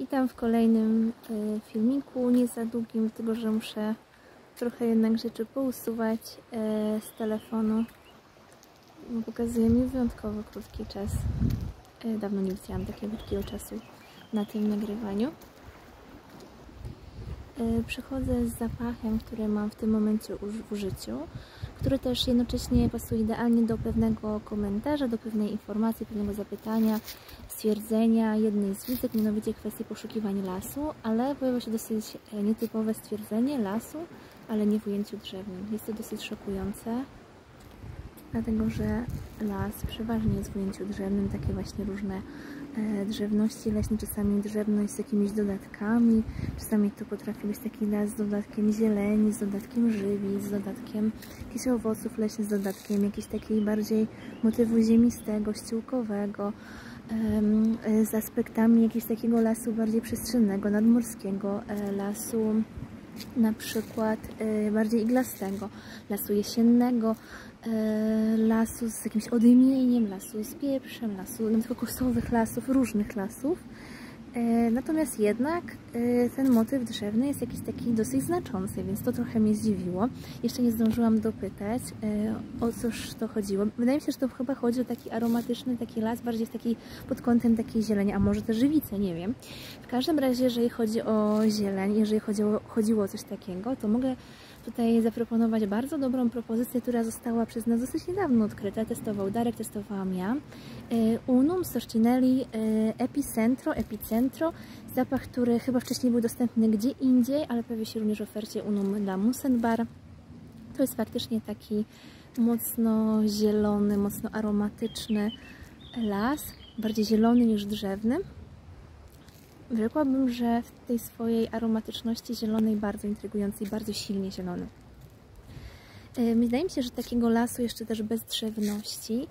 Witam w kolejnym e, filmiku, nie za długim, tylko że muszę trochę jednak rzeczy pousuwać e, z telefonu. Pokazuje mi wyjątkowo krótki czas. E, Dawno nie widziałam takiego krótkiego czasu na tym nagrywaniu. Przychodzę z zapachem, który mam w tym momencie w użyciu, który też jednocześnie pasuje idealnie do pewnego komentarza, do pewnej informacji, pewnego zapytania, stwierdzenia jednej z wizyt, mianowicie kwestii poszukiwań lasu, ale pojawia się dosyć e, nietypowe stwierdzenie lasu, ale nie w ujęciu drzewnym. Jest to dosyć szokujące, dlatego że las przeważnie jest w ujęciu drzewnym, takie właśnie różne e, drzewności leśne, czasami drzewność z jakimiś dodatkami, czasami to potrafi być taki las z dodatkiem zieleni, z dodatkiem żywi, z dodatkiem jakichś owoców leśnych, z dodatkiem jakiejś takiej bardziej motywu ziemistego, ściółkowego, e, z aspektami jakiegoś takiego lasu bardziej przestrzennego, nadmorskiego, e, lasu na przykład e, bardziej iglastego, lasu jesiennego, e, lasu z jakimś odymieniem, lasu z pieprzem, lasu, nawet kokosowych lasów, różnych lasów. E, Natomiast jednak e, ten motyw drzewny jest jakiś taki dosyć znaczący, więc to trochę mnie zdziwiło. Jeszcze nie zdążyłam dopytać, e, o cóż to chodziło. Wydaje mi się, że to chyba chodzi o taki aromatyczny taki las, bardziej taki pod kątem takiej zieleni, a może też żywice, nie wiem. W każdym razie, jeżeli chodzi o zieleń, jeżeli chodziło, chodziło o coś takiego, to mogę tutaj zaproponować bardzo dobrą propozycję, która została przez nas dosyć niedawno odkryta. Testował Darek, testowałam ja. Unum Sorcinelli e, Epicentro, Epicentro. Zapach, który chyba wcześniej był dostępny gdzie indziej, ale pojawił się również w ofercie Unum dla Musenbar. To jest faktycznie taki mocno zielony, mocno aromatyczny las, bardziej zielony niż drzewny. Rzekłabym, że w tej swojej aromatyczności zielonej bardzo intrygującej, bardzo silnie zielony. E, Wydaje mi się, że takiego lasu jeszcze też bez drzewności